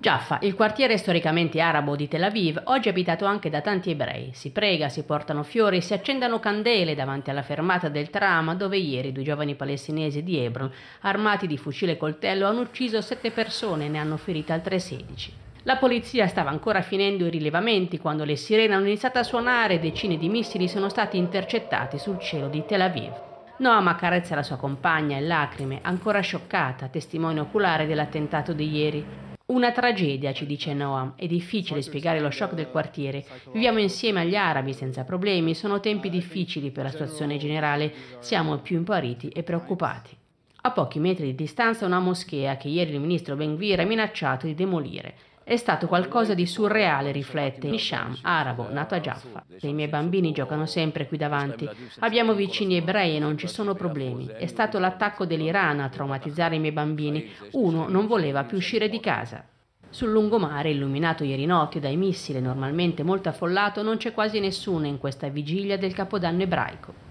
Jaffa, il quartiere storicamente arabo di Tel Aviv, oggi abitato anche da tanti ebrei. Si prega, si portano fiori, si accendono candele davanti alla fermata del tram dove ieri due giovani palestinesi di Hebron, armati di fucile e coltello, hanno ucciso sette persone e ne hanno ferite altre sedici. La polizia stava ancora finendo i rilevamenti quando le sirene hanno iniziato a suonare e decine di missili sono stati intercettati sul cielo di Tel Aviv. Noam accarezza la sua compagna in lacrime, ancora scioccata, testimone oculare dell'attentato di ieri. Una tragedia, ci dice Noam. È difficile spiegare lo shock del quartiere. Viviamo insieme agli arabi senza problemi. Sono tempi difficili per la situazione generale. Siamo più impariti e preoccupati. A pochi metri di distanza una moschea che ieri il ministro Ben Gvir ha minacciato di demolire. È stato qualcosa di surreale, riflette Hisham, arabo, nato a Jaffa. I miei bambini giocano sempre qui davanti. Abbiamo vicini ebrei e non ci sono problemi. È stato l'attacco dell'Iran a traumatizzare i miei bambini. Uno non voleva più uscire di casa. Sul lungomare, illuminato ieri notte dai missili normalmente molto affollato, non c'è quasi nessuno in questa vigilia del Capodanno ebraico.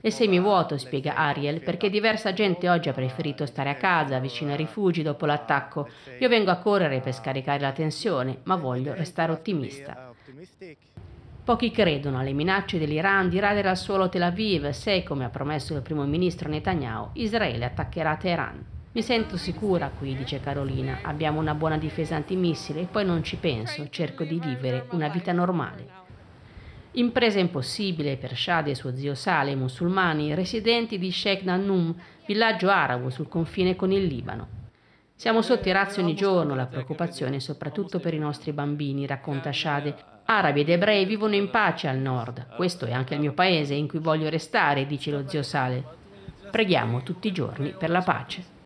È semivuoto, spiega Ariel, perché diversa gente oggi ha preferito stare a casa, vicino ai rifugi, dopo l'attacco. Io vengo a correre per scaricare la tensione, ma voglio restare ottimista. Pochi credono alle minacce dell'Iran di radere al suolo Tel Aviv se, come ha promesso il primo ministro Netanyahu, Israele attaccherà Teheran. Mi sento sicura qui, dice Carolina. Abbiamo una buona difesa antimissile e poi non ci penso, cerco di vivere una vita normale. Impresa impossibile per Shadi e suo zio Sale, musulmani, residenti di Sheikh Nannum, villaggio arabo sul confine con il Libano. Siamo sotto i razzi ogni giorno, la preoccupazione è soprattutto per i nostri bambini, racconta Shade. Arabi ed ebrei vivono in pace al nord. Questo è anche il mio paese in cui voglio restare, dice lo zio Sale. Preghiamo tutti i giorni per la pace.